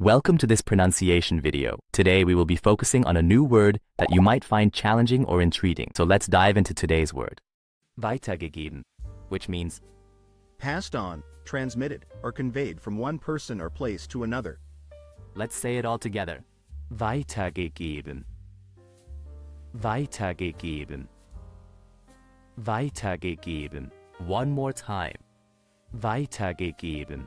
Welcome to this pronunciation video. Today we will be focusing on a new word that you might find challenging or intriguing. So let's dive into today's word. Weitergegeben, which means passed on, transmitted, or conveyed from one person or place to another. Let's say it all together. Weitergegeben. Weitergegeben. Weitergegeben. One more time. Weitergegeben.